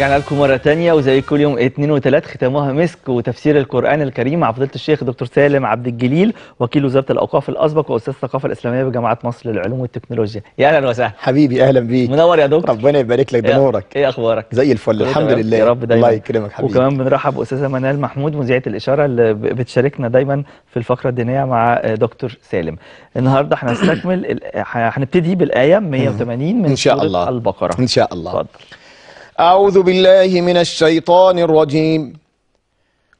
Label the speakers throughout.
Speaker 1: رجعنا لكم مرة تانية وزي كل يوم اثنين وثلاث ختامها مسك وتفسير القرآن الكريم مع فضيلة الشيخ دكتور سالم عبد الجليل وكيل وزارة الأوقاف الأسبق وأستاذ الثقافة الإسلامية بجامعة مصر للعلوم والتكنولوجيا. يا أهلا وسهلا.
Speaker 2: حبيبي أهلا بيك.
Speaker 1: منور يا دكتور.
Speaker 2: ربنا يبارك لك ده نورك.
Speaker 1: إيه أخبارك؟
Speaker 2: زي الفل الحمد؟ لله.
Speaker 1: يا رب دايما.
Speaker 2: الله يكرمك حبيبي.
Speaker 1: وكمان بنرحب بأستاذة منال محمود مذيعة الإشارة اللي بتشاركنا دايما في الفقرة الدينية مع دكتور سالم. النهاردة هنستكمل ال- ح- هنبتدي بالآية 180 من
Speaker 2: إن شاء الله.
Speaker 1: البقرة.
Speaker 2: إن شاء الله.
Speaker 1: اتفضل.
Speaker 2: أعوذ بالله من الشيطان الرجيم.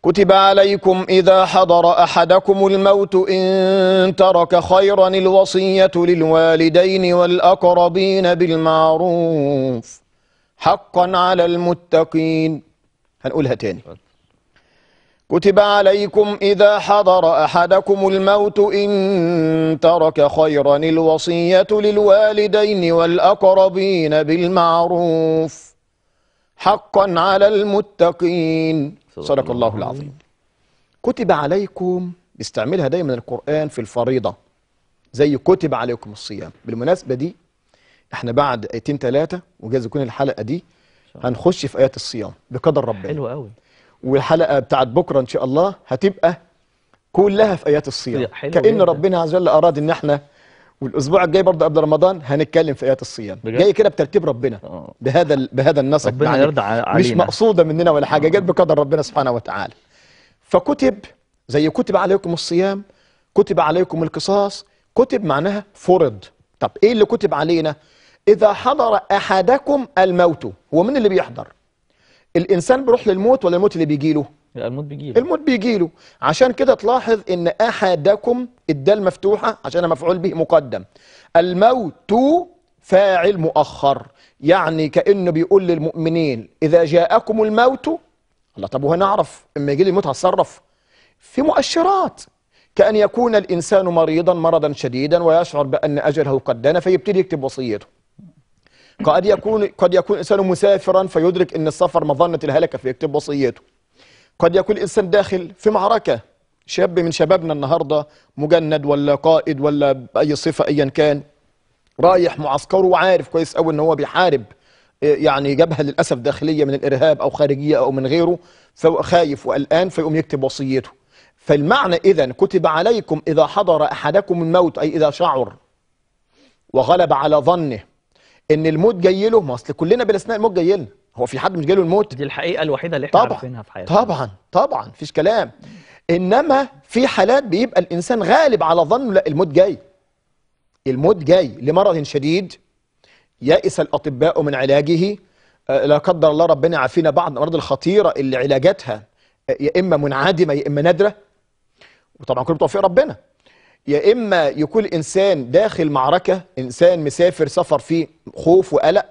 Speaker 2: كتب عليكم إذا حضر أحدكم الموت إن ترك خيرا الوصية للوالدين والأقربين بالمعروف حقا على المتقين. هنقولها تاني كتب عليكم إذا حضر أحدكم الموت إن ترك خيرا الوصية للوالدين والأقربين بالمعروف حقا على المتقين.
Speaker 1: صدق الله
Speaker 2: العظيم. كتب عليكم بيستعملها دايما القرآن في الفريضة زي كتب عليكم الصيام. بالمناسبة دي إحنا بعد آيتين ثلاثة وجايز يكون الحلقة دي هنخش في آيات الصيام بقدر ربنا.
Speaker 1: حلو قوي
Speaker 2: والحلقة بتاعت بكرة إن شاء الله هتبقى كلها في آيات الصيام. كأن. ربنا عز وجل أراد إن إحنا والأسبوع الجاي برضه قبل رمضان هنتكلم في آيات الصيام؟ جاي كده بترتيب ربنا.
Speaker 1: آه.
Speaker 2: بهذا بهذا النسق
Speaker 1: ربنا
Speaker 2: يعني
Speaker 1: يرضى ع-
Speaker 2: مش
Speaker 1: علينا.
Speaker 2: مقصودة مننا ولا حاجة جت بقدر ربنا سبحانه وتعالى. فكتب زي كتب عليكم الصيام كتب عليكم القصاص كتب معناها فرض. طب إيه اللي كتب علينا؟ إذا حضر أحدكم الموت هو مين اللي بيحضر؟ الإنسان بيروح للموت ولا الموت اللي بيجي له
Speaker 1: الموت بيجيب
Speaker 2: الموت بيجي له عشان كده تلاحظ إن أحدكم الدال مفتوحة عشان مفعول به مقدم. الموت فاعل مؤخر يعني كأنه بيقول للمؤمنين إذا جاءكم الموت الله طب وهنعرف إما يجي لي الموت هتصرف. في مؤشرات كأن يكون الإنسان مريضا مرضا شديدا ويشعر بأن أجله قد دنا فيبتدي يكتب وصيته. قد يكون قد يكون الإنسان مسافرا فيدرك أن السفر مظنة الهلكة فيكتب وصيته. قد يكون الإنسان داخل في معركة. شاب من شبابنا النهاردة مجند ولا قائد ولا بأي صفة أيا كان رايح معسكره وعارف كويس قوي إن هو بيحارب يعني جبهة للأسف داخلية من الإرهاب أو خارجية أو من غيره فهو خايف وقلقان فيقوم يكتب وصيته. فالمعنى اذا كتب عليكم إذا حضر أحدكم الموت أي إذا شعر وغلب على ظنه إن الموت جاي له ما أصل كلنا بلا استثناء الموت جاي لنا. هو في حد مش جاي له الموت؟
Speaker 1: دي الحقيقة الوحيدة اللي إحنا
Speaker 2: طبعا
Speaker 1: عارفينها في حياتنا.
Speaker 2: طبعا طبعا مفيش كلام. إنما في حالات بيبقى الإنسان غالب على ظنه لا الموت جاي. الموت جاي لمرض شديد يئس الأطباء من علاجه. آه، لا قدر الله ربنا يعافينا بعض الأمراض الخطيرة اللي علاجاتها آه، يا إما منعدمة يا إما نادرة. وطبعا كله بتوفيق ربنا. يا إما يكون انسان داخل معركة إنسان مسافر سفر فيه خوف وقلق.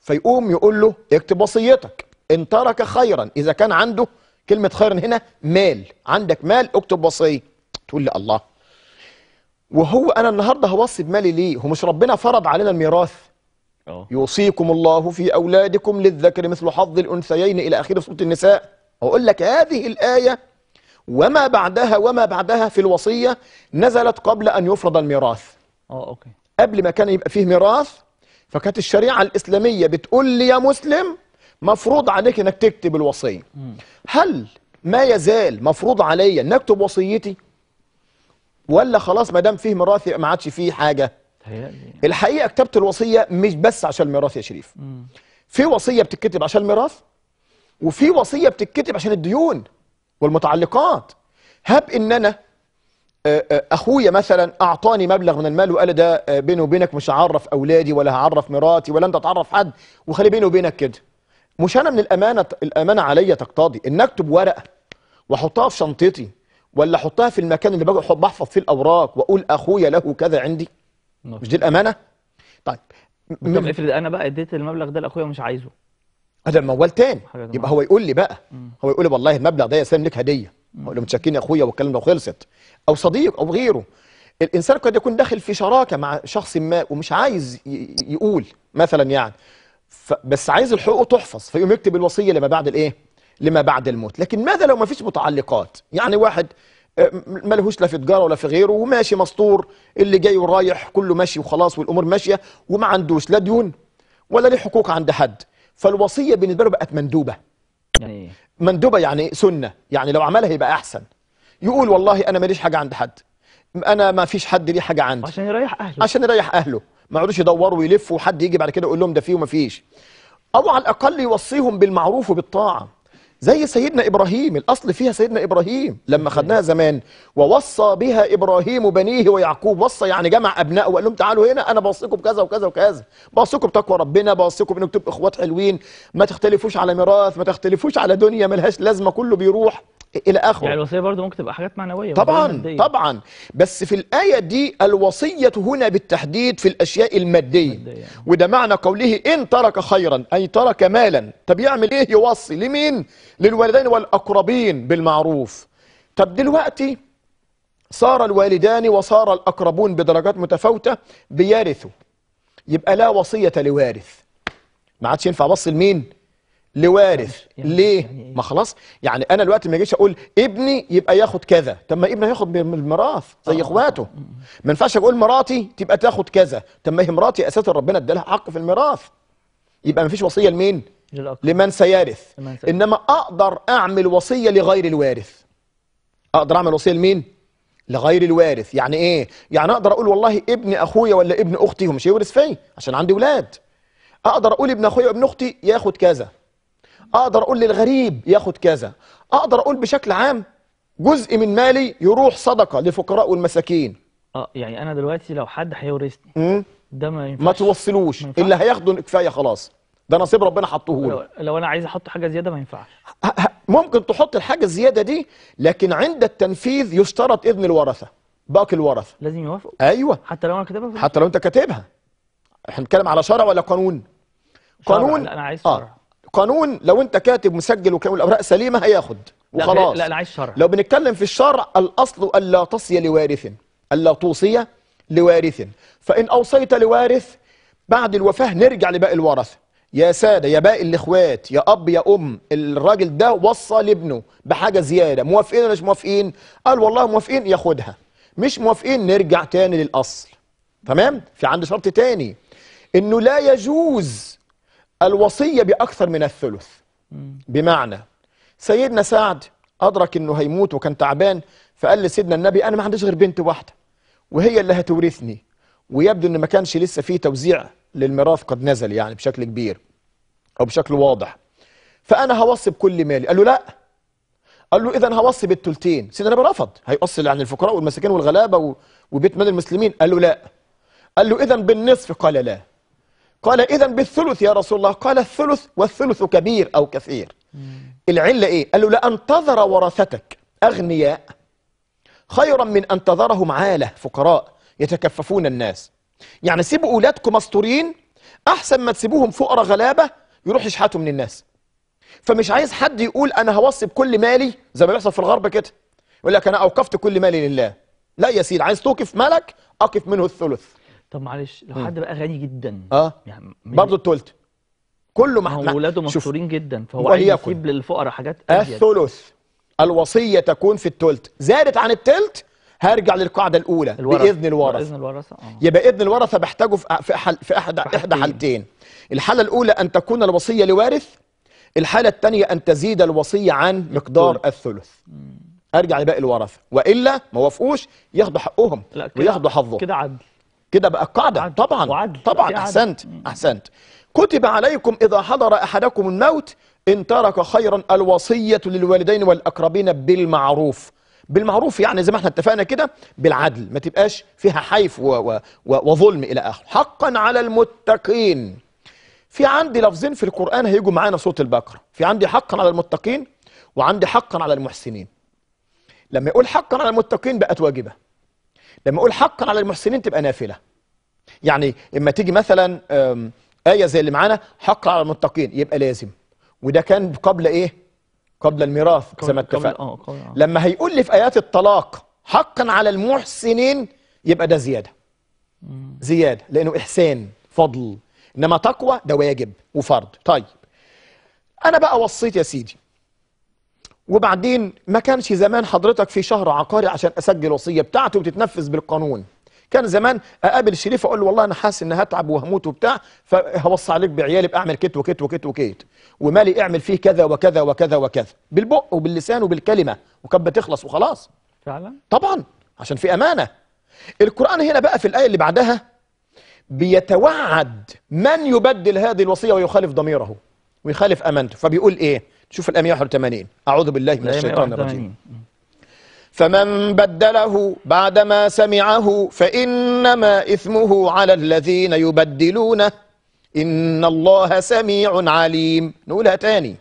Speaker 2: فيقوم يقول له اكتب وصيتك. إن ترك خيرا. إذا كان عنده كلمة خيرا هنا مال. عندك مال اكتب وصيه تقول لي الله. وهو أنا النهارده هوصي بمالي ليه؟ هو مش ربنا فرض علينا الميراث؟
Speaker 1: أه.
Speaker 2: يوصيكم الله في أولادكم للذكر مثل حظ الأنثيين إلى آخر سورة النساء. أقول لك هذه الآية وما بعدها وما بعدها في الوصية نزلت قبل أن يفرض الميراث.
Speaker 1: أه أوكي.
Speaker 2: قبل ما كان يبقى فيه ميراث فكانت الشريعة الإسلامية بتقول لي يا مسلم مفروض عليك أنك تكتب الوصية. هل ما يزال مفروض علي أن أكتب وصيتي؟ ولا خلاص ما دام فيه ميراث ما عادش فيه حاجة؟
Speaker 1: تهيألي
Speaker 2: الحقيقة كتابه الوصية مش بس عشان الميراث يا شريف. في وصية بتتكتب عشان الميراث وفي وصية بتتكتب عشان الديون والمتعلقات. هب إن أنا أخويا مثلا أعطاني مبلغ من المال وقال ده آه، بيني وبينك مش هعرف أولادي ولا هعرف مراتي ولا أنت تعرف حد وخلي بيني وبينك كده. مش أنا من الأمانة الأمانة عليا تقتضي إن أكتب ورقة وأحطها في شنطتي ولا أحطها في المكان اللي بحفظ فيه الأوراق وأقول أخويا له كذا عندي. مش دي الأمانة؟ طيب.
Speaker 1: طب افرض أنا بقى اديت المبلغ ده لأخويا مش عايزه.
Speaker 2: هذا موال تاني. يبقى. هو يقول لي بقى. هو يقول لي والله المبلغ ده يا سلام لك هدية. أقول له متشكرين يا أخويا والكلام ده خلصت أو صديق أو غيره. الإنسان قد يكون داخل في شراكة مع شخص ما ومش عايز يقول مثلا يعني. ف- بس عايز الحقوق تحفظ فيقوم يكتب الوصية لما بعد الإيه؟ لما بعد الموت. لكن ماذا لو ما فيش متعلقات؟ يعني واحد آه، ملهوش لا في تجارة ولا في غيره وماشي مسطور اللي جاي ورايح كله ماشي وخلاص والأمور ماشية وما عندوش لا ديون ولا ليه حقوق عند حد. فالوصية بالنسبة له بقت مندوبة.
Speaker 1: يعني إيه؟
Speaker 2: مندوبة يعني سنة. يعني لو عملها يبقى أحسن. يقول والله أنا ماليش حاجة عند حد. أنا ما فيش حد ليه حاجة عندي
Speaker 1: عشان يريح أهله.
Speaker 2: عشان يريح أهله. ما يقعدوش يدوروا ويلفوا وحد يجي بعد كده يقول لهم ده فيه وما فيش. أو على الأقل يوصيهم بالمعروف وبالطاعة. زي سيدنا إبراهيم. الأصل فيها سيدنا إبراهيم. لما خدناها زمان ووصى بها إبراهيم بنيه ويعقوب وصى يعني جمع أبنائه وقال لهم تعالوا هنا أنا بوصيكم بكذا وكذا وكذا. بوصيكم بتقوى ربنا بوصيكم إنكم تبقوا إخوات حلوين. ما تختلفوش على ميراث ما تختلفوش على دنيا ملهاش لازمة كله بيروح. إلى آخره.
Speaker 1: يعني الوصية برضه ممكن تبقى حاجات معنوية
Speaker 2: طبعا. طبعا. بس في الآية دي الوصية هنا بالتحديد في الأشياء المادية.
Speaker 1: المادية.
Speaker 2: وده معنى قوله إن ترك خيرا أي ترك مالا. طب يعمل إيه؟ يوصي لمين؟ للوالدين والأقربين بالمعروف. طب دلوقتي صار الوالدان وصار الأقربون بدرجات متفاوتة بيرثوا يبقى لا وصية لوارث. ما عادش ينفع أوصي لمين لوارث.
Speaker 1: يعني-
Speaker 2: ليه؟
Speaker 1: يعني إيه؟
Speaker 2: ما خلاص. يعني أنا دلوقتي ما اجيش أقول ابني يبقى ياخد كذا. طب ما ابني هياخد من الميراث زي
Speaker 1: آه.
Speaker 2: إخواته. ما ينفعش أقول مراتي تبقى تاخد كذا. طب ما هي مراتي أساسا ربنا ادالها حق في الميراث. يبقى ما فيش وصية لمين. لمن سيرث.
Speaker 1: لمن سيرث.
Speaker 2: إنما أقدر أعمل وصية لغير الوارث. أقدر أعمل وصية لمين؟ لغير الوارث. يعني إيه؟ يعني أقدر أقول والله ابن أخويا ولا ابن أختي هو مش هيورث فيا عشان عندي ولاد. أقدر أقول ابن أخويا وابن أختي ياخد كذا. أقدر أقول للغريب ياخد كذا. أقدر أقول بشكل عام جزء من مالي يروح صدقة للفقراء والمساكين.
Speaker 1: آه يعني أنا دلوقتي لو حد هيورثني؟ ده ما ينفعش.
Speaker 2: ما توصلوش.
Speaker 1: ما.
Speaker 2: اللي هياخده كفاية خلاص. ده نصيب ربنا حطه
Speaker 1: لو, لو أنا عايز أحط حاجة زيادة ما ينفعش.
Speaker 2: ممكن تحط الحاجة الزيادة دي لكن عند التنفيذ يشترط إذن الورثة باقي الورثة.
Speaker 1: لازم يوافقوا؟
Speaker 2: أيوه.
Speaker 1: حتى لو أنا كاتبها
Speaker 2: حتى لو أنت كاتبها. إحنا بنتكلم على شرع ولا قانون؟
Speaker 1: شرع.
Speaker 2: قانون
Speaker 1: أنا عايز شرع.
Speaker 2: آه قانون لو انت كاتب مسجل وكامل الاوراق سليمة هياخد.
Speaker 1: لا
Speaker 2: وخلاص.
Speaker 1: لا أنا عايز شرع.
Speaker 2: لو بنتكلم في الشرع الأصل الا تصي لوارث الا توصي لوارث. فإن أوصيت لوارث بعد الوفاة نرجع لباقي الورثه يا سادة يا باقي الإخوات يا أب يا أم الراجل ده وصى لابنه بحاجة زيادة. موافقين ولا مش موافقين؟ قال والله موافقين ياخدها. مش موافقين نرجع تاني للأصل. تمام؟ في عندي شرط تاني. إنه لا يجوز الوصية بأكثر من الثلث. بمعنى سيدنا سعد أدرك إنه هيموت وكان تعبان فقال لسيدنا النبي أنا ما عنديش غير بنت واحدة وهي اللي هتورثني. ويبدو إن ما كانش لسه فيه توزيع للميراث قد نزل يعني بشكل كبير أو بشكل واضح. فأنا هوصي بكل مالي. قال له لا. قال له إذا هوصي بالتلتين سيدنا النبي رفض. هيوصي عن الفقراء والمساكين والغلابة وبيت مال المسلمين. قال له لا. قال له إذا بالنصف. قال لا. قال إذا بالثلث يا رسول الله. قال الثلث والثلث كبير أو كثير. العلة إيه؟ قال له لأن تذر ورثتك أغنياء خيرا من أن تذرهم عالة فقراء يتكففون الناس. يعني سيبوا أولادكم مستورين أحسن ما تسيبوهم فقراء غلابة يروح يشحتوا من الناس. فمش عايز حد يقول أنا هوصي بكل مالي زي ما بيحصل في الغرب كده يقول لك أنا أوقفت كل مالي لله. لا يا سيدي عايز توقف مالك؟ أقف منه الثلث.
Speaker 1: طب معلش لو حد بقى غني جدا
Speaker 2: آه.
Speaker 1: يعني
Speaker 2: برضه التلت. كله
Speaker 1: هو ولاده
Speaker 2: شوف،
Speaker 1: مستورين جدا فهو عايز. يسيب للفقراء حاجات
Speaker 2: الثلث الوصية تكون في التلت. زادت عن التلت هرجع للقاعدة الأولى
Speaker 1: الورث
Speaker 2: بإذن الورث
Speaker 1: بإذن الورثة آه.
Speaker 2: يبقى إذن الورثة بحتاجه في في حل في أحد
Speaker 1: في
Speaker 2: إحدى
Speaker 1: حالتين.
Speaker 2: الحالة الأولى أن تكون الوصية لوارث الحالة الثانية أن تزيد الوصية عن مقدار الثلث. أرجع لباقي الورثة. وإلا ما وافقوش ياخدوا حقهم وياخدوا حظهم.
Speaker 1: كده عدل.
Speaker 2: كده بقى قاعدة.
Speaker 1: عدل.
Speaker 2: طبعا.
Speaker 1: وعدل.
Speaker 2: طبعا. أحسنت. أحسنت. كتب عليكم إذا حضر أحدكم الموت إن ترك خيرا الوصية للوالدين والأقربين بالمعروف. بالمعروف يعني زي ما إحنا اتفقنا كده بالعدل ما تبقاش فيها حيف و و و وظلم إلى آخره. حقا على المتقين. في عندي لفظين في القرآن هيجوا معانا صوت البقرة. في عندي حقا على المتقين وعندي حقا على المحسنين. لما يقول حقا على المتقين بقت واجبة. لما يقول حقا على المحسنين تبقى نافلة. يعني إما تيجي مثلا آية زي اللي معانا حق على المتقين يبقى لازم. وده كان قبل إيه؟ قبل الميراث زي ما اتفقنا.
Speaker 1: قبل- آه.
Speaker 2: لما هيقول لي في آيات الطلاق حقا على المحسنين يبقى ده زيادة. زيادة لأنه إحسان فضل. إنما تقوى ده واجب وفرض. طيب. أنا بقى وصيت يا سيدي. وبعدين ما كانش زمان حضرتك في شهر عقاري عشان أسجل وصية بتاعتي وتتنفذ بالقانون. كان زمان أقابل الشريف أقول له والله أنا حاسس ان هتعب وهموت وبتاع فهوصي عليك بعيالي ابقى اعمل كت وكت وكت وكت. ومالي اعمل فيه كذا وكذا وكذا وكذا. بالبق وباللسان وبالكلمة. وكانت بتخلص وخلاص.
Speaker 1: فعلا؟
Speaker 2: طبعا. عشان في أمانة. القرآن هنا بقى في الآية اللي بعدها بيتوعد من يبدل هذه الوصية ويخالف ضميره ويخالف أمانته. فبيقول إيه؟ شوف الآية 181 أعوذ بالله من
Speaker 1: الآية
Speaker 2: الشيطان
Speaker 1: 181.
Speaker 2: الرجيم فمن بدله بعدما سمعه فإنما إثمه على الذين يبدلونه. إن الله سميع عليم. نقولها تاني.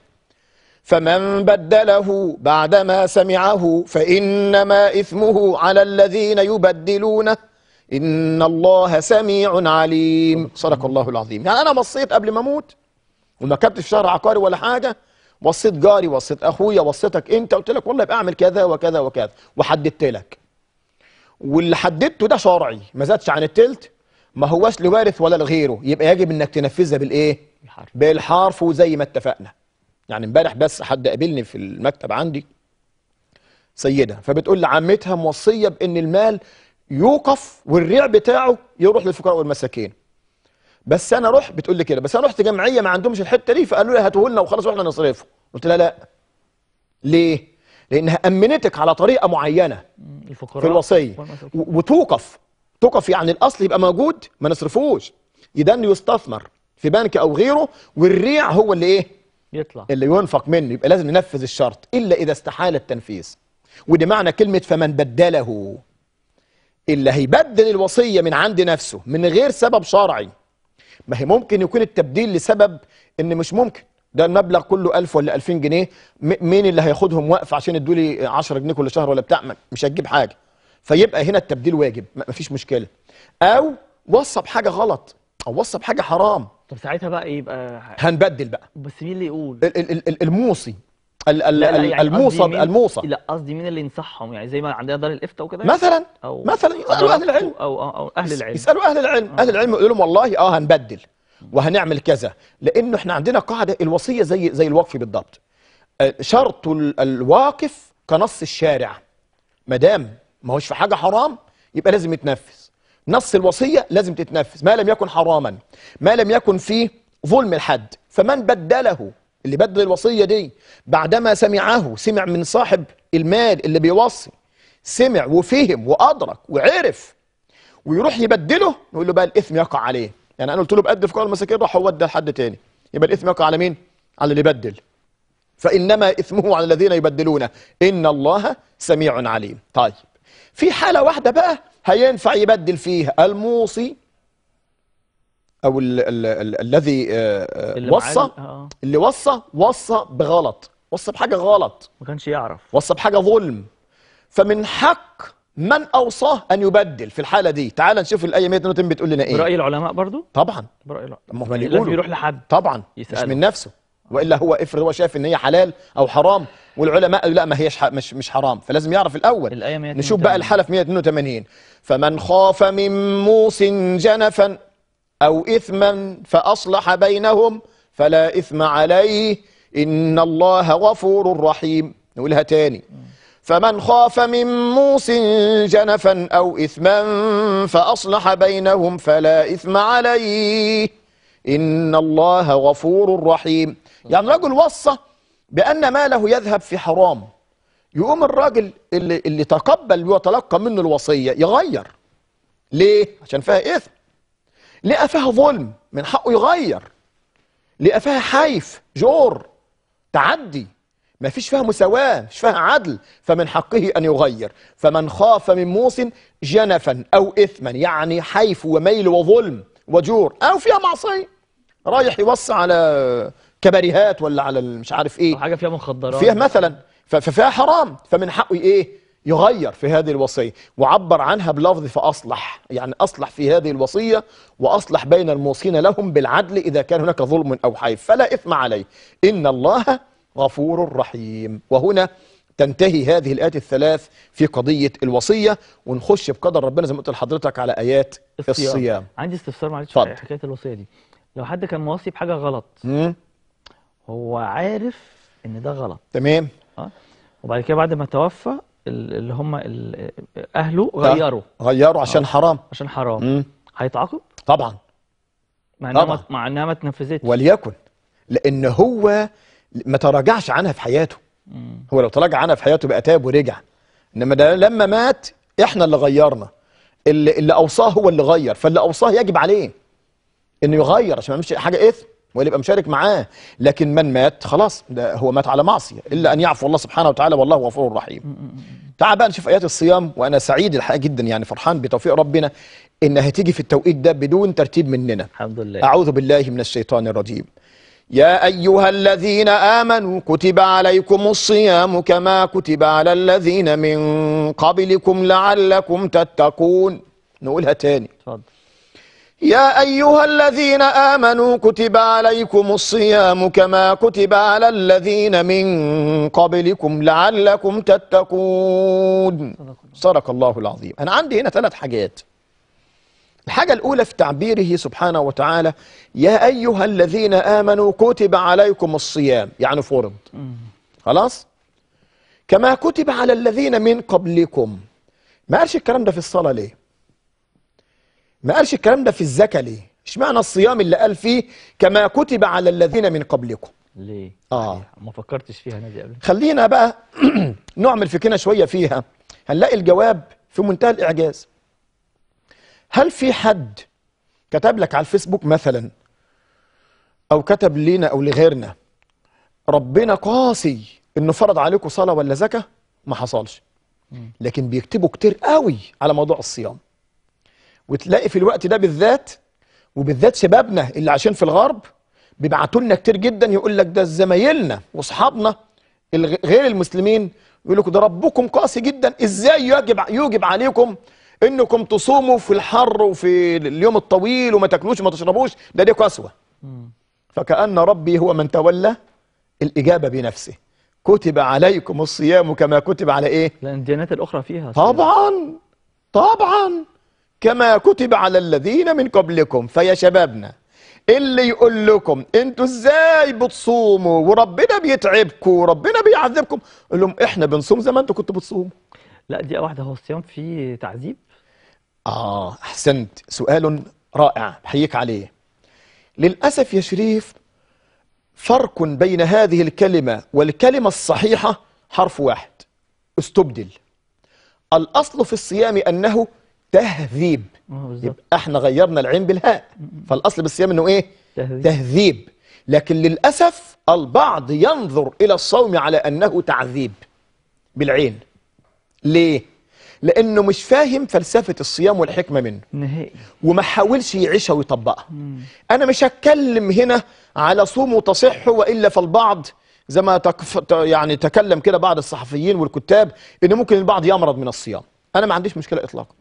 Speaker 2: فمن بدله بعدما سمعه فإنما إثمه على الذين يبدلونه. إن الله سميع عليم. صدق الله العظيم. يعني أنا وصيت قبل ما أموت وما في شهر عقاري ولا حاجة. وصيت جاري وصيت أخويا وصيتك أنت. قلت لك والله يبقى أعمل كذا وكذا وكذا. وحددت لك. واللي حددته ده شرعي. ما زادش عن التلت. ما هوش لوارث ولا لغيره. يبقى يجب إنك تنفذها بالإيه؟
Speaker 1: بالحرف.
Speaker 2: بالحرف وزي ما اتفقنا. يعني امبارح بس حد قابلني في المكتب عندي سيدة. فبتقول لعمتها موصية بإن المال يوقف والريع بتاعه يروح للفقراء والمساكين. بس أنا رحت بتقول لي كده بس أنا رحت جمعية ما عندهمش الحتة دي فقالوا لي هاتوه لنا وخلاص وإحنا نصرفه. قلت لها لا. ليه؟ لأنها أمنتك على طريقة معينة
Speaker 1: الفقراء
Speaker 2: في الوصية. وتوقف. توقف يعني الأصل يبقى موجود ما نصرفوش. يدن يستثمر في بنك أو غيره والريع هو اللي إيه؟
Speaker 1: يطلع.
Speaker 2: اللي ينفق منه يبقى لازم ننفذ الشرط إلا إذا استحال التنفيذ. ودي معنى كلمة فمن بدله. اللي هيبدل الوصية من عند نفسه من غير سبب شرعي. ما هي ممكن يكون التبديل لسبب إن مش ممكن. ده المبلغ كله 1000 ولا 2000 جنيه. مين اللي هياخدهم وقف عشان يدوا لي 10 جنيه كل شهر ولا بتاع؟ مش هتجيب حاجة. فيبقى هنا التبديل واجب. ما فيش مشكلة. أو وصى بحاجه غلط أو وصى بحاجه حرام.
Speaker 1: طب ساعتها بقى يبقى
Speaker 2: هنبدل بقى.
Speaker 1: بس مين اللي يقول؟
Speaker 2: ال- ال- ال- الموصي. ال- ال-
Speaker 1: لا لا يعني
Speaker 2: الموصى الموصى
Speaker 1: لا قصدي مين اللي ينصحهم؟ يعني زي ما عندنا دار الإفتاء وكده؟
Speaker 2: مثلا
Speaker 1: أو
Speaker 2: مثلا يسألوا أهل العلم.
Speaker 1: أو أو, أو أهل العلم.
Speaker 2: يسألوا أهل العلم. أهل العلم يقولوا لهم والله آه هنبدل وهنعمل كذا لأنه إحنا عندنا قاعدة الوصية زي زي الوقف بالضبط. آه، شرط ال- الواقف كنص الشارع. ما دام ما هوش في حاجة حرام يبقى لازم يتنفذ. نص الوصية لازم تتنفذ ما لم يكن حراما ما لم يكن فيه ظلم الحد فمن بدله اللي بدل الوصية دي بعدما سمعه سمع من صاحب المال اللي بيوصي سمع وفهم وأدرك وعرف ويروح يبدله نقول له بقى الإثم يقع عليه. يعني أنا قلت له بقدم فقراء المساكين راح هو لحد تاني. يبقى الإثم يقع على مين؟ على اللي بدل فإنما إثمه على الذين يبدلونه إن الله سميع عليم. طيب. في حالة واحدة بقى هينفع يبدل فيها الموصي أو ال ال ال الذي آه، آه،
Speaker 1: اللي
Speaker 2: وصى
Speaker 1: آه.
Speaker 2: اللي وصى وصى بغلط. وصى بحاجة غلط.
Speaker 1: ما كانش يعرف.
Speaker 2: وصى بحاجة ظلم. فمن حق من أوصاه أن يبدل في الحالة دي. تعال نشوف الآية 182 بتقول لنا إيه.
Speaker 1: برأي العلماء برضو؟
Speaker 2: طبعا.
Speaker 1: برأي العلماء يعني. لازم يروح لحد.
Speaker 2: طبعا. مش. من نفسه. وإلا هو افرض هو شايف إن هي حلال أو حرام. والعلماء قالوا لا ما هيش مش مش حرام. فلازم يعرف الأول.
Speaker 1: الآية 182.
Speaker 2: نشوف بقى الحاله في 182 فمن خاف من موص جنفا أو اثما فأصلح بينهم فلا إثم عليه. إن الله غفور رحيم. نقولها تاني. فمن خاف من موص جنفا أو اثما فأصلح بينهم فلا إثم عليه. إن الله غفور رحيم. يعني رجل وصى بأن ماله يذهب في حرام. يقوم الراجل اللي, اللي تقبل وتلقى منه الوصية يغير. ليه؟ عشان فيها إثم. لقى فيها ظلم من حقه يغير. لقى فيها حيف جور تعدي. ما فيش فيها مساواة مش فيها عدل. فمن حقه أن يغير. فمن خاف من موص جنفا أو إثما يعني حيف وميل وظلم وجور. أو فيها معصية. رايح يوصي على كباريهات ولا على مش عارف
Speaker 1: أو حاجة فيها مخدرات.
Speaker 2: فيها مثلا. ففيها حرام. فمن حقه إيه؟ يغير في هذه الوصية وعبر عنها بلفظ فأصلح يعني أصلح في هذه الوصية وأصلح بين الموصين لهم بالعدل إذا كان هناك ظلم أو حيف. فلا إثم عليه. إن الله غفور رحيم. وهنا تنتهي هذه الآيات الثلاث في قضية الوصية. ونخش بقدر ربنا زي ما قلت لحضرتك على آيات الصيام.
Speaker 1: عندي استفسار معلش. في حكاية الوصية دي. لو حد كان موصي بحاجة غلط
Speaker 2: مم.
Speaker 1: هو عارف إن ده غلط.
Speaker 2: تمام.
Speaker 1: آه. وبعد كده بعد ما توفى اللي هم أهله غيروا.
Speaker 2: غيروا عشان حرام.
Speaker 1: عشان حرام.
Speaker 2: مم.
Speaker 1: هيتعاقب؟
Speaker 2: طبعا.
Speaker 1: مع إنها
Speaker 2: طبعا.
Speaker 1: مع إنها ما اتنفذتش.
Speaker 2: وليكن. لأن هو ما تراجعش عنها في حياته.
Speaker 1: مم.
Speaker 2: هو لو تراجع عنها في حياته بقى تاب ورجع. إنما ده لما مات إحنا اللي غيرنا. اللي, اللي أوصاه هو اللي غير. فاللي أوصاه يجب عليه إنه يغير عشان ما يعملش حاجة إثم. ولا يبقى مشارك معاه. لكن من مات خلاص ده هو مات على معصية. إلا أن يعفو الله سبحانه وتعالى والله غفور رحيم. تعال بقى نشوف آيات الصيام وأنا سعيد الحقيقة جدا يعني فرحان بتوفيق ربنا إنها تيجي في التوقيت ده بدون ترتيب مننا.
Speaker 1: الحمد لله.
Speaker 2: أعوذ بالله من الشيطان الرجيم. يا أيها الذين آمنوا كتب عليكم الصيام كما كتب على الذين من قبلكم لعلكم تتقون. نقولها تاني.
Speaker 1: اتفضل.
Speaker 2: يا أيها الذين آمنوا كتب عليكم الصيام كما كتب على الذين من قبلكم لعلكم تتقون. صدق الله العظيم. أنا عندي هنا ثلاث حاجات. الحاجة الأولى في تعبيره سبحانه وتعالى يا أيها الذين آمنوا كتب عليكم الصيام. يعني فرض خلاص؟ كما كتب على الذين من قبلكم. ما قالش الكلام ده في الصلاة ليه؟ ما قالش الكلام ده في الزكاة ليه؟ اشمعنى الصيام اللي قال فيه كما كتب على الذين من قبلكم؟
Speaker 1: ليه؟
Speaker 2: آه.
Speaker 1: صحيح. ما فكرتش فيها أنا دي قبل؟
Speaker 2: خلينا بقى نعمل فكرنا شوية فيها. هنلاقي الجواب في منتهى الإعجاز. هل في حد كتب لك على الفيسبوك مثلا أو كتب لينا أو لغيرنا ربنا قاسي إنه فرض عليكم صلاة ولا زكاة؟ ما حصلش. لكن بيكتبوا كتير قوي على موضوع الصيام. وتلاقي في الوقت ده بالذات وبالذات شبابنا اللي عايشين في الغرب بيبعتوا لنا كتير جدا يقول لك ده زمايلنا وأصحابنا غير المسلمين يقول لكم ده ربكم قاسي جدا. إزاي يجب يوجب عليكم إنكم تصوموا في الحر وفي اليوم الطويل وما تاكلوش وما تشربوش؟ ده دي قسوة. فكأن ربي هو من تولى الإجابة بنفسه. كتب عليكم الصيام كما كتب على إيه؟
Speaker 1: لأن الديانات الأخرى فيها صيام.
Speaker 2: طبعا طبعا. كما كتب على الذين من قبلكم فيا شبابنا اللي يقول لكم أنتوا إزاي بتصوموا؟ وربنا بيتعبكم وربنا بيعذبكم. قول لهم إحنا بنصوم زي ما أنتوا كنتوا بتصوموا.
Speaker 1: لا دي واحدة هو الصيام فيه تعذيب؟
Speaker 2: آه أحسنت. سؤال رائع بحييك عليه. للأسف يا شريف فرق بين هذه الكلمة والكلمة الصحيحة حرف واحد استبدل. الأصل في الصيام أنه تهذيب.
Speaker 1: بالظبط.
Speaker 2: يبقى إحنا غيرنا العين بالهاء. فالأصل بالصيام إنه إيه؟
Speaker 1: تهذيب.
Speaker 2: تهذيب. لكن للأسف البعض ينظر إلى الصوم على أنه تعذيب بالعين. ليه؟ لأنه مش فاهم فلسفة الصيام والحكمة منه.
Speaker 1: نهائي.
Speaker 2: وما حاولش يعيشها ويطبقها. أنا مش هتكلم هنا على صوموا تصحوا وإلا فالبعض زي ما تكف... يعني تكلم كده بعض الصحفيين والكتاب ان ممكن البعض يمرض من الصيام. أنا ما عنديش مشكلة اطلاقا.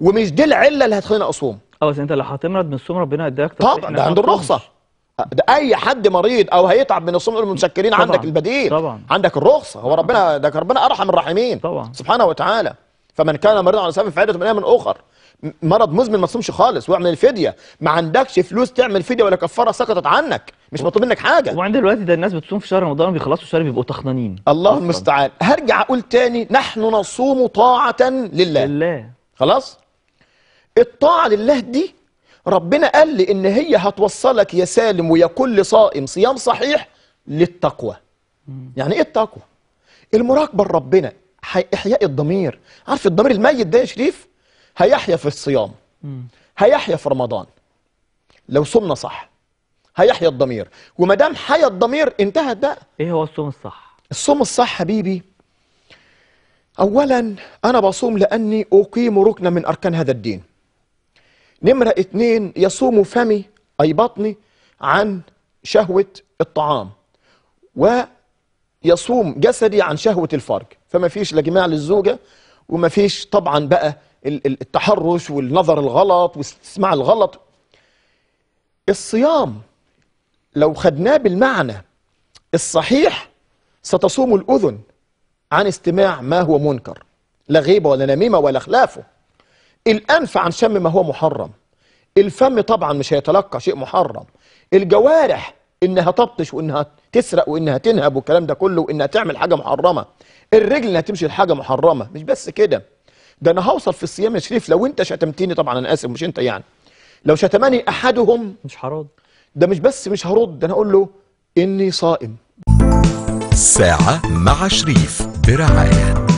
Speaker 2: ومش دي العلة اللي هتخليني أصوم.
Speaker 1: آه بس انت لو هتمرض من الصوم ربنا اداك
Speaker 2: طبعا ده
Speaker 1: تصومش.
Speaker 2: الرخصة. ده أي حد مريض أو هيتعب من الصوم متشكرين
Speaker 1: طبعاً.
Speaker 2: عندك البديل.
Speaker 1: طبعاً.
Speaker 2: عندك الرخصة. هو ربنا ده ربنا أرحم الراحمين.
Speaker 1: طبعاً.
Speaker 2: سبحانه وتعالى. فمن كان مريضا على سبب فعدة من أيام أخر. مرض مزمن ما تصومش خالص واعمل الفدية. ما عندكش فلوس تعمل فدية ولا كفارة سقطت عنك. مش مطلوب منك حاجة.
Speaker 1: وبعدين دلوقتي ده الناس بتصوم في شهر رمضان وبيخلصوا الشهر بيبقوا تخنانين
Speaker 2: الله. المستعان هرجع أقول تاني نحن نصوم طاعة لله.
Speaker 1: لله.
Speaker 2: خلاص؟ الطاعة لله دي ربنا قال لي إن هي هتوصلك يا سالم ويا كل صائم صيام صحيح للتقوى. يعني إيه التقوى؟ المراقبة لربنا إحياء الضمير. عارف الضمير الميت ده يا شريف؟ هيحيا في الصيام. هيحيا في رمضان. لو صمنا صح. هيحيا الضمير. وما دام حيا الضمير انتهت بقى
Speaker 1: إيه هو الصوم الصح؟
Speaker 2: الصوم الصح حبيبي اولا أنا بصوم لأني أقيم ركنا من أركان هذا الدين. نمرة اتنين يصوم فمي أي بطني عن شهوة الطعام ويصوم جسدي عن شهوة الفرج. فما فيش لا جماع للزوجة وما فيش طبعا بقى ال- ال- التحرش والنظر الغلط والاستسماع الغلط. الصيام لو خدناه بالمعنى الصحيح ستصوم الأذن عن استماع ما هو منكر لا غيبة ولا نميمة ولا خلافه. الأنف عن شم ما هو محرم. الفم طبعا مش هيتلقى شيء محرم. الجوارح إنها تبطش وإنها تسرق وإنها تنهب والكلام ده كله وإنها تعمل حاجة محرمة. الرجل إنها تمشي لحاجة محرمة مش بس كده. ده أنا هوصل في الصيام يا شريف لو أنت شتمتني طبعا أنا آسف مش أنت يعني. لو شتمني أحدهم
Speaker 1: مش هرد.
Speaker 2: ده مش بس مش هرد ده أنا أقول له إني صائم.
Speaker 3: ساعة مع شريف برعاية.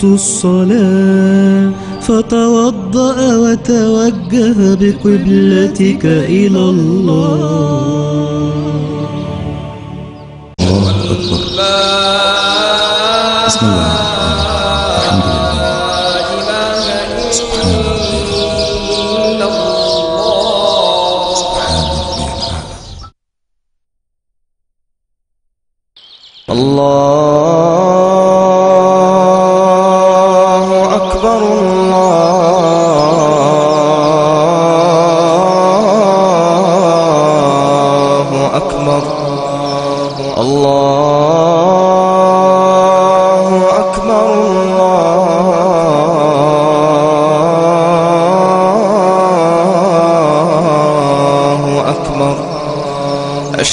Speaker 4: وقت الصلاة فتوضأ وتوجه بقبلتك إلى الله.
Speaker 5: بسم الله.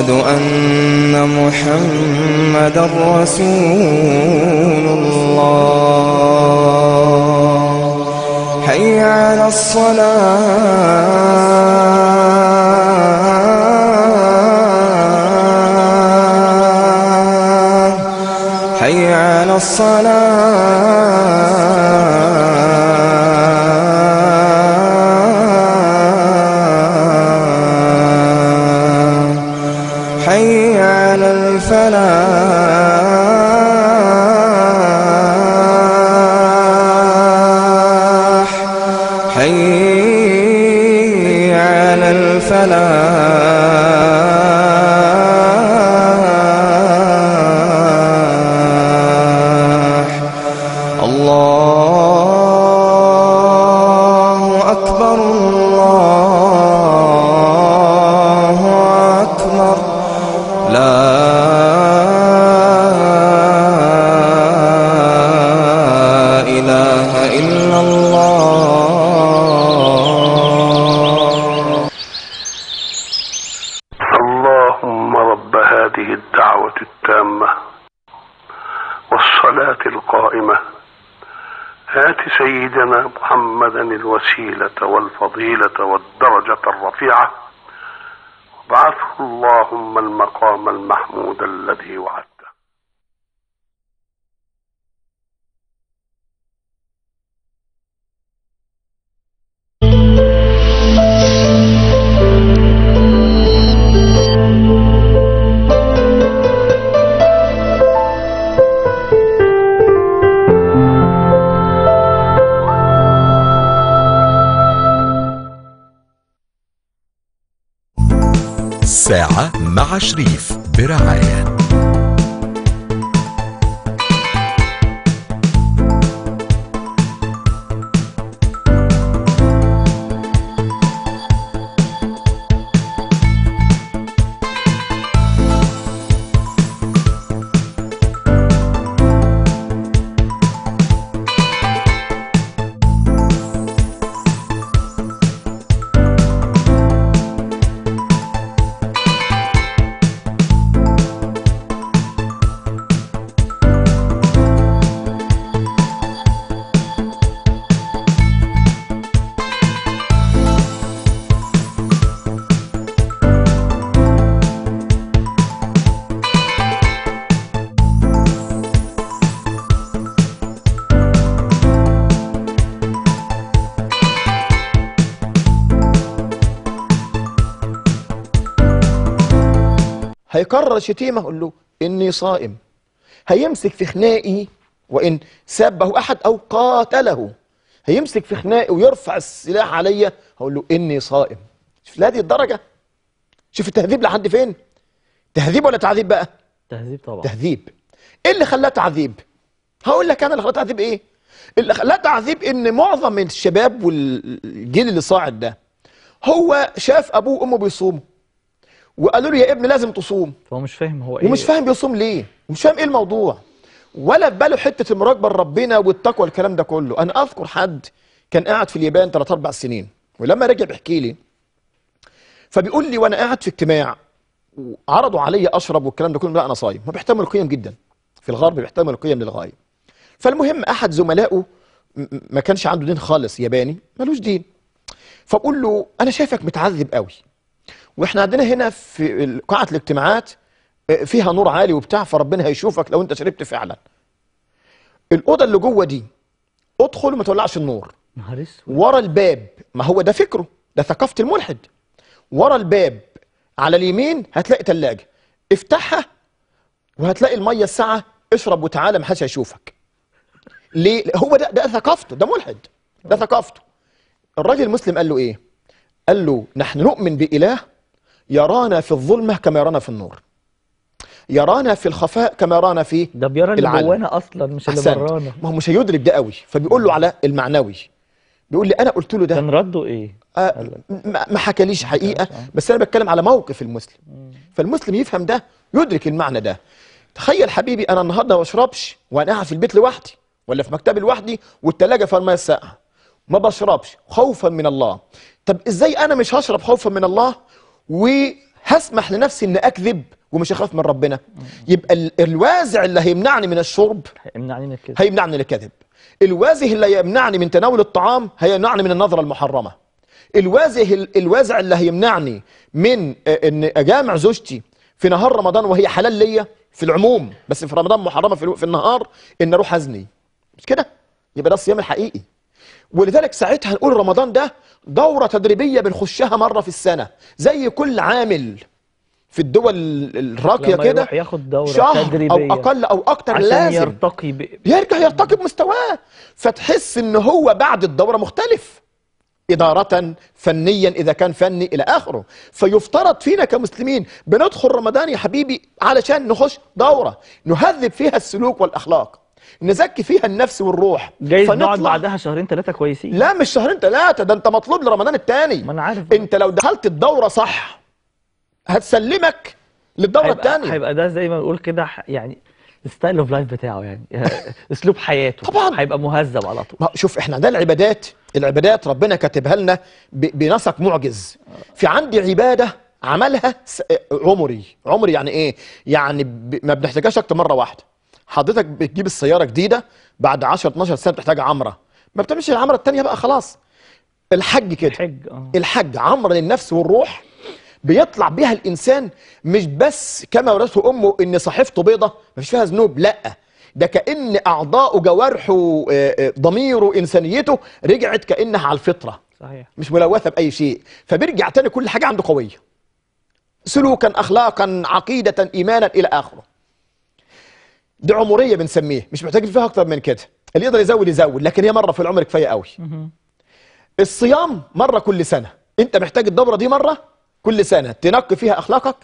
Speaker 4: أشهد أن محمد رسول الله. حي على الصلاة. حي على الصلاة.
Speaker 6: القائمة آت سيدنا محمدا الوسيلة والفضيلة والدرجة الرفيعة. وابعثه اللهم المقام المحمود الذي وعدته.
Speaker 3: ساعة مع شريف برعاية.
Speaker 2: هيكرر الشتيمه أقول له إني صائم. هيمسك في خناقي وإن سابه أحد أو قاتله. هيمسك في خناقي ويرفع السلاح عليا هقول له إني صائم. شوف لهذه الدرجة. شوف التهذيب لحد فين؟ تهذيب ولا تعذيب بقى؟
Speaker 1: تهذيب طبعا.
Speaker 2: تهذيب. إيه اللي خلاه تعذيب؟ هقول لك أنا اللي خلاه تعذيب إيه؟ اللي خلاه تعذيب إن معظم الشباب والجيل اللي صاعد ده هو شاف أبوه وأمه بيصوموا. وقالوا له يا ابني لازم تصوم.
Speaker 1: فهو مش فاهم هو إيه.
Speaker 2: ومش فاهم بيصوم ليه. ومش فاهم إيه الموضوع. ولا في باله حتة المراقبه لربنا والتقوى الكلام ده كله. أنا أذكر حد كان قاعد في اليابان 3 4 سنين. ولما رجع بيحكي لي. فبيقول لي وأنا قاعد في اجتماع وعرضوا عليا أشرب والكلام ده كله. لا أنا صايم. ما بيحترموا القيم جدا. في الغرب بيحترموا القيم للغاية. فالمهم أحد زملائه ما كانش عنده دين خالص ياباني. ملوش دين. فبقول له أنا شايفك متعذب قوي. وإحنا عندنا هنا في قاعة الاجتماعات آه، فيها نور عالي وبتاع فربنا هيشوفك لو أنت شربت فعلا. الأوضة اللي جوه دي ادخل وما تولعش النور.
Speaker 1: نهار
Speaker 2: ورا الباب ما هو ده فكره ده ثقافة الملحد. ورا الباب على اليمين هتلاقي تلاجة. افتحها وهتلاقي المية الساعة اشرب وتعالى ما حدش هيشوفك. ليه؟ هو ده ده ثقافته ده ملحد ده ثقافته. الراجل المسلم قال له إيه؟ قال له نحن نؤمن بإله يرانا في الظلمة كما يرانا في النور. يرانا في الخفاء كما يرانا في
Speaker 1: ده بيرى اللي. جوانا أصلا مش اللي. برانا.
Speaker 2: ما هو مش هيدرك ده قوي. فبيقول له على المعنوي. بيقول لي أنا قلت له ده.
Speaker 1: كان رده إيه؟
Speaker 2: آه، ما حكاليش حقيقة بس أنا بتكلم على موقف المسلم. فالمسلم يفهم ده يدرك المعنى ده. تخيل حبيبي أنا النهارده ما بشربش وأنا قاعد في البيت لوحدي ولا في مكتبي لوحدي والتلاجة فيها المية الساقعة. ما بشربش خوفا من الله. طب إزاي أنا مش هشرب خوفا من الله وهسمح لنفسي ان أكذب ومش هخاف من ربنا. يبقى ال- الوازع اللي هيمنعني من الشرب
Speaker 1: هيمنعني من كده
Speaker 2: هيمنعني من الكذب. الوازه اللي يمنعني من تناول الطعام هيمنعني من النظرة المحرمة. الوازه الوازع اللي هيمنعني من آه، إن أجامع زوجتي في نهار رمضان وهي حلال ليا في العموم بس في رمضان الو- في النهار إن أروح أزني. مش كده؟ يبقى ده الصيام الحقيقي. ولذلك ساعتها نقول رمضان ده دورة تدريبية بنخشها مرة في السنة زي كل عامل في الدول الراقية
Speaker 1: لما
Speaker 2: كده
Speaker 1: ياخد دورة
Speaker 2: شهر
Speaker 1: تدريبية
Speaker 2: أو أقل أو أكتر
Speaker 1: عشان
Speaker 2: لازم.
Speaker 1: يرتقي ب...
Speaker 2: يرجع يرتقي بمستواه. فتحس إن هو بعد الدورة مختلف إدارة فنيا إذا كان فني إلى آخره. فيفترض فينا كمسلمين بندخل رمضان يا حبيبي علشان نخش دورة نهذب فيها السلوك والأخلاق. نزكي فيها النفس والروح.
Speaker 1: جايز نقعد بعدها شهرين ثلاثة كويسين.
Speaker 2: لا مش شهرين ثلاثة ده أنت مطلوب لرمضان الثاني.
Speaker 1: ما أنا عارف.
Speaker 2: أنت لو دخلت الدورة صح هتسلمك للدورة
Speaker 1: هيبقى-
Speaker 2: الثانية.
Speaker 1: هيبقى ده زي ما نقول كده يعني ال style of life بتاعه يعني. أسلوب حياته.
Speaker 2: طبعاً.
Speaker 1: هيبقى مهذب على طول.
Speaker 2: شوف إحنا ده العبادات. العبادات ربنا كاتبها لنا بنسق معجز. في عندي عبادة عملها عمري. عمري يعني إيه؟ يعني ما بنحتاجهاش أكتر مرة واحدة. حضرتك بتجيب السيارة جديدة بعد 10 12 سنة بتحتاج عمرة. ما بتعملش العمرة الثانية بقى خلاص. الحج كده.
Speaker 1: حج آه.
Speaker 2: الحج عمر للنفس والروح بيطلع بيها الإنسان مش بس كما ورثه أمه إن صحيفته بيضة مفيش فيها ذنوب لأ. ده كأن اعضاؤه جوارحه آه، آه، ضميره إنسانيته رجعت كأنها على الفطرة.
Speaker 1: صحيح.
Speaker 2: مش ملوثة بأي شيء. فبيرجع تاني كل حاجة عنده قوية. سلوكا اخلاقا عقيدة ايمانا إلى آخره. دي عمرية بنسميه مش محتاج فيها أكتر من كده. اللي يقدر يزود يزود لكن هي مرة في العمر كفاية قوي. الصيام مرة كل سنة. أنت محتاج الدورة دي مرة كل سنة تنقي فيها أخلاقك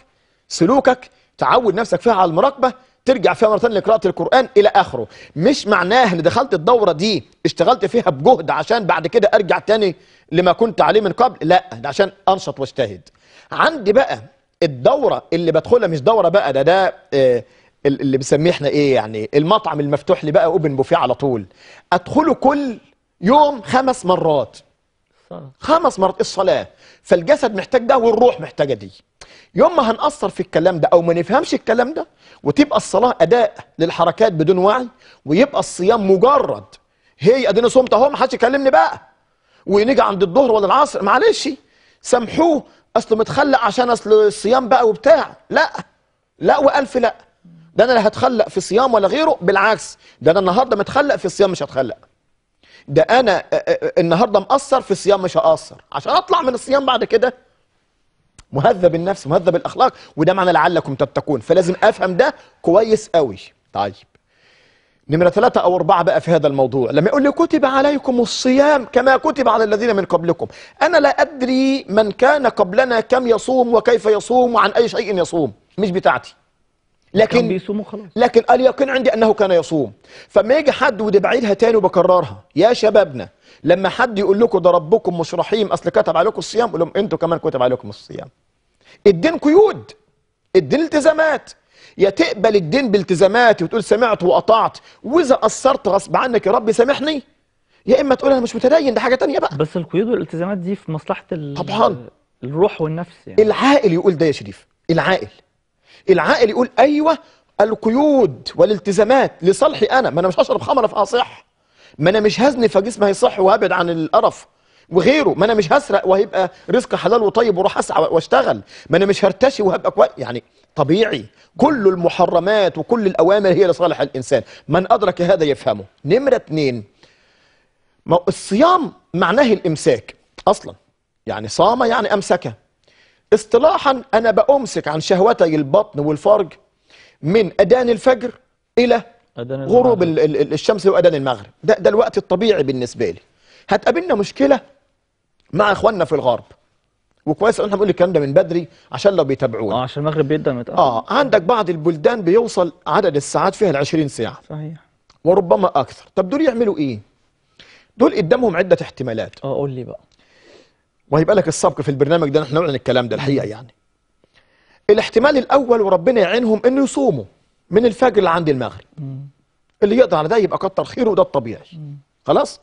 Speaker 2: سلوكك تعود نفسك فيها على المراقبة ترجع فيها مرة تانية لقراءة القرآن إلى آخره. مش معناه إن دخلت الدورة دي اشتغلت فيها بجهد عشان بعد كده أرجع تاني لما كنت عليه من قبل؟ لا ده عشان أنشط واجتهد. عندي بقى الدورة اللي بدخلها مش دورة بقى ده ده ال- اللي بنسميه إحنا إيه يعني؟ المطعم المفتوح لي بقى أوبن بوفيه على طول. أدخله كل يوم خمس مرات. خمس مرات الصلاة. فالجسد محتاج ده والروح محتاجة دي. يوم ما هنأثر في الكلام ده أو ما نفهمش الكلام ده وتبقى الصلاة أداء للحركات بدون وعي ويبقى الصيام مجرد. هي أديني صمت أهو ما حدش يكلمني بقى. ونيجي عند الظهر ولا العصر معلش. سامحوه أصله متخلق عشان أصل الصيام بقى وبتاع. لا. لا وألف لا. ده أنا لا هتخلق في صيام ولا غيره بالعكس ده أنا النهاردة متخلق في الصيام مش هتخلق. ده أنا النهارده مقصر في الصيام مش هقصر. عشان اطلع من الصيام بعد كده. مهذب النفس مهذب الاخلاق وده معنى لعلكم تتقون. فلازم افهم ده كويس قوي. طيب. نمرة ثلاثة أو أربعة بقى في هذا الموضوع. لما يقول لي كتب عليكم الصيام كما كتب على الذين من قبلكم. أنا لا أدري من كان قبلنا كم يصوم وكيف يصوم وعن أي شيء يصوم. مش بتاعتي. لكن
Speaker 1: بيصوموا خلاص.
Speaker 2: لكن اليقين عندي أنه كان يصوم. فما يجي حد وده بعيدها تاني وبكررها. يا شبابنا لما حد يقول لكم ده ربكم مش رحيم أصل كتب عليكم الصيام قول لهم أنتوا كمان كتب عليكم الصيام. الدين قيود. الدين التزامات. يا تقبل الدين بالتزامات وتقول سمعت وأطعت. وإذا قصرت غصب عنك يا رب سامحني. يا إما تقول أنا مش متدين ده حاجة تانية بقى.
Speaker 1: بس القيود والالتزامات دي في مصلحة ال...
Speaker 2: طبعاً.
Speaker 1: الروح والنفس يعني.
Speaker 2: العاقل يقول ده يا شريف. العاقل. العاقل يقول أيوه القيود والالتزامات لصالحي أنا ما أنا مش هشرب خمرة فاصح ما أنا مش هزني فجسمي هيصح وهبعد عن القرف وغيره. ما أنا مش هسرق وهيبقى رزق حلال وطيب وأروح أسعى وأشتغل. ما أنا مش هرتشي وهبقى كويس يعني طبيعي. كل المحرمات وكل الأوامر هي لصالح الإنسان. من أدرك هذا يفهمه. نمرة اتنين. الصيام معناه الإمساك أصلا. يعني صام يعني امسك اصطلاحا أنا بأمسك عن شهوتي البطن والفرج من أذان الفجر إلى
Speaker 1: أذان
Speaker 2: غروب
Speaker 1: المغرب.
Speaker 2: الشمس وأذان المغرب. ده ده الوقت الطبيعي بالنسبة لي. هتقابلنا مشكلة مع إخواننا في الغرب. وكويس إن إحنا بنقول الكلام ده من بدري عشان لو بيتابعونا.
Speaker 1: آه عشان المغرب بيبدأ متأخر
Speaker 2: آه عندك بعض البلدان بيوصل عدد الساعات فيها ل 20 ساعة.
Speaker 1: صحيح.
Speaker 2: وربما أكثر. طب دول يعملوا إيه؟ دول قدامهم عدة احتمالات.
Speaker 1: آه قول لي بقى.
Speaker 2: وهيبقى لك السبق في البرنامج ده إحنا نعلن الكلام ده الحقيقة يعني. الاحتمال الأول وربنا يعينهم إنه يصوموا من الفجر لعند المغرب. اللي يقدر على ده يبقى كتر خيره وده الطبيعي. خلاص؟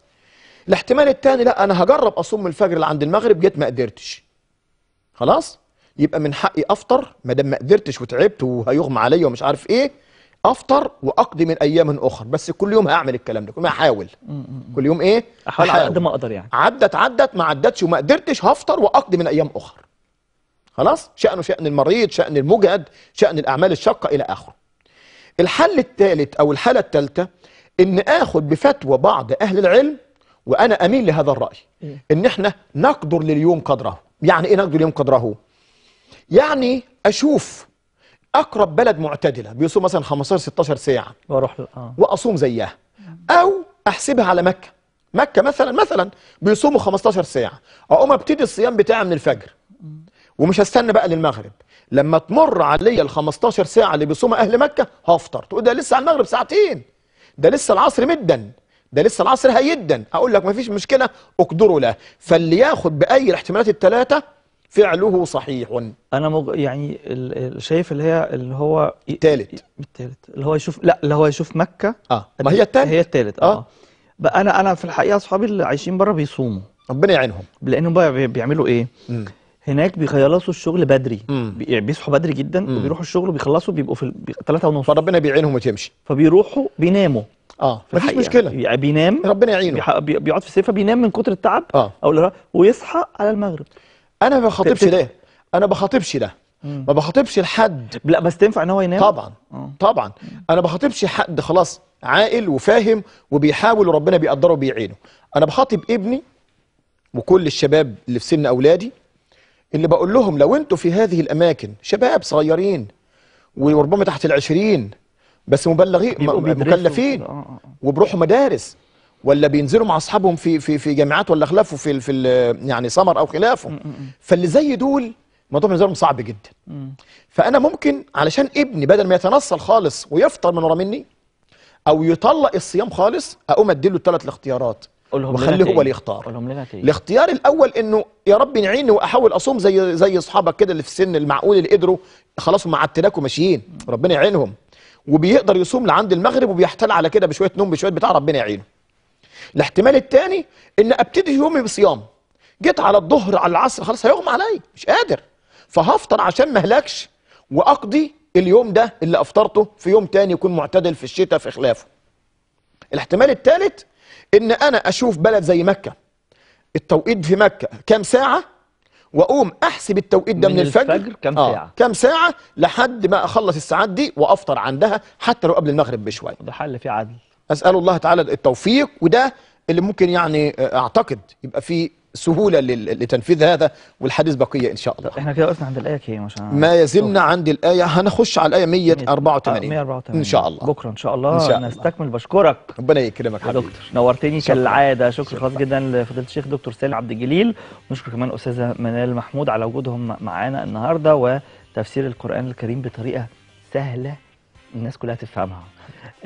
Speaker 2: الاحتمال الثاني لا أنا هجرب أصوم من الفجر لعند المغرب جيت ما قدرتش. خلاص؟ يبقى من حقي أفطر ما دام ما قدرتش وتعبت وهيغمى عليا ومش عارف إيه أفطر وأقضي من أيام أخر. بس كل يوم هعمل الكلام ده كل يوم هحاول. كل يوم إيه؟
Speaker 1: أحاول على قد ما أقدر يعني.
Speaker 2: عدت عدت ما عدتش وما قدرتش هفطر وأقضي من أيام أخر. خلاص؟ شأنه شأن المريض شأن المجهد شأن الأعمال الشاقة إلى آخره. الحل الثالث أو الحالة الثالثة إن آخد بفتوى بعض أهل العلم وأنا أميل لهذا الرأي. إن إحنا نقدر لليوم قدره. يعني إيه نقدر اليوم قدره؟ يعني أشوف أقرب بلد معتدلة بيصوم مثلا 15 16 ساعة.
Speaker 1: وأروح آه.
Speaker 2: وأصوم زيها. أو أحسبها على مكة. مكة مثلا مثلا بيصوموا 15 ساعة. أقوم أبتدي الصيام بتاعي من الفجر. ومش هستنى بقى للمغرب. لما تمر عليا ال 15 ساعة اللي بيصومها أهل مكة هفطر. تقول ده لسه على المغرب ساعتين. ده لسه العصر مدا. ده لسه العصر هيدا. أقول لك مفيش مشكلة اقدروا له. فاللي ياخد بأي الاحتمالات الثلاثه فعله صحيح.
Speaker 1: أنا مج... يعني. شايف اللي هي اللي هو. ي-
Speaker 2: التالت.
Speaker 1: اللي هو يشوف لا اللي هو يشوف مكة.
Speaker 2: آه ما هي التالت.
Speaker 1: هي التالت
Speaker 2: آه.
Speaker 1: آه, بقى أنا أنا في الحقيقة أصحابي اللي عايشين بره بيصوموا.
Speaker 2: ربنا يعينهم.
Speaker 1: لانهم بقى بي- بيعملوا إيه؟
Speaker 2: مم.
Speaker 1: هناك بيخلصوا الشغل بدري.
Speaker 2: مم.
Speaker 1: يعني بيصحوا بدري جدا وبيروحوا الشغل وبيخلصوا بيبقوا في ال... بي... 3 ونص.
Speaker 2: فربنا بيعينهم وتمشي.
Speaker 1: فبيروحوا بيناموا.
Speaker 2: آه
Speaker 1: في
Speaker 2: مفيش. مشكلة.
Speaker 1: يعني بينام.
Speaker 2: ربنا يعينه
Speaker 1: بيقعد في السيفه بينام من كتر التعب
Speaker 2: آه.
Speaker 1: أو ويصحى على المغرب.
Speaker 2: أنا ما بخاطبش ده أنا بخاطبش ده ما بخاطبش لحد.
Speaker 1: لا بس تنفع إن هو ينام؟
Speaker 2: طبعا.
Speaker 1: آه.
Speaker 2: طبعا. أنا بخاطبش حد خلاص عاقل وفاهم وبيحاول وربنا بيقدره وبيعينه. أنا بخاطب ابني وكل الشباب اللي في سن أولادي اللي بقول لهم لو أنتوا في هذه الأماكن شباب صغيرين وربما تحت العشرين بس مبلغين مكلفين
Speaker 1: آه، آه.
Speaker 2: وبروحوا مدارس. ولا بينزلوا مع أصحابهم في في في جامعات ولا خلافه في في يعني سمر أو خلافه. فاللي زي دول الموضوع بالنسبة لهم صعب جدا. فأنا ممكن علشان ابني بدل ما يتنصل خالص ويفطر من ورا مني أو يطلق الصيام خالص أقوم أديله الثلاث الاختيارات وخليه هو. اللي يختار الاختيار الأول إنه يا رب نعيني وأحاول أصوم زي زي أصحابك كده اللي في السن المعقول اللي قدروا خلاص هم على التراك وماشيين ربنا يعينهم. وبيقدر يصوم لعند المغرب وبيحتل على كده بشوية نوم بشوية بتاع ربنا يعينه. الاحتمال الثاني إن أبتدي يومي بصيام. جيت على الظهر على العصر خلاص هيغمى عليا مش قادر. فهفطر عشان ما أهلكش وأقضي اليوم ده اللي أفطرته في يوم تاني يكون معتدل في الشتاء في خلافه. الاحتمال الثالث إن أنا أشوف بلد زي مكة. التوقيت في مكة. كام ساعة؟ وأقوم أحسب التوقيت ده من,
Speaker 1: من
Speaker 2: الفجر,
Speaker 1: الفجر كام
Speaker 2: آه.
Speaker 1: ساعة؟
Speaker 2: كام ساعة لحد ما أخلص الساعات دي وأفطر عندها حتى لو قبل المغرب بشوية.
Speaker 1: ده حل فيه عدل.
Speaker 2: أسأل الله تعالى التوفيق وده اللي ممكن يعني آه، أعتقد يبقى فيه سهولة لتنفيذ هذا والحديث بقية إن شاء الله.
Speaker 1: إحنا كده وقفنا عند الآية كام عشان
Speaker 2: ما يزلنا عند الآية هنخش على الآية 184
Speaker 1: 184
Speaker 2: إن شاء الله.
Speaker 1: بكرة إن شاء الله
Speaker 2: إن شاء الله.
Speaker 1: نستكمل. بشكرك.
Speaker 2: ربنا يكرمك
Speaker 1: يا دكتور. نورتني
Speaker 2: شكراً.
Speaker 1: كالعادة. شكر
Speaker 2: شكراً.
Speaker 1: خاص جدا لفضيلة الشيخ دكتور سالم عبد الجليل. ونشكر كمان أستاذة منال محمود على وجودهم معانا النهارده وتفسير القرآن الكريم بطريقة سهلة الناس كلها تفهمها.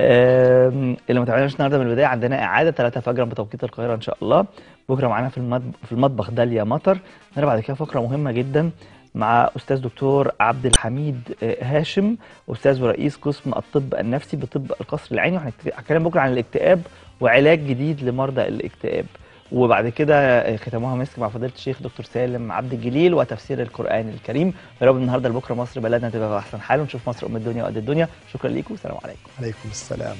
Speaker 1: اللي ما تابعناش النهارده من البداية عندنا إعادة 3 فجرا بتوقيت القاهرة إن شاء الله. بكرة معانا في في المطبخ داليا مطر. عندنا بعد كده فقرة مهمة جدا مع أستاذ دكتور عبد الحميد آه، هاشم أستاذ ورئيس قسم الطب النفسي بطب القصر العيني. وهنتكلم بكرة عن الاكتئاب وعلاج جديد لمرضى الاكتئاب. وبعد كده ختموها مسك مع فضيلة الشيخ دكتور سالم عبد الجليل وتفسير القرآن الكريم. يا رب النهارده لبكره مصر بلدنا تبقى في أحسن حال ونشوف مصر أم الدنيا وقد الدنيا. شكرا ليكم والسلام عليكم.
Speaker 2: عليكم السلام.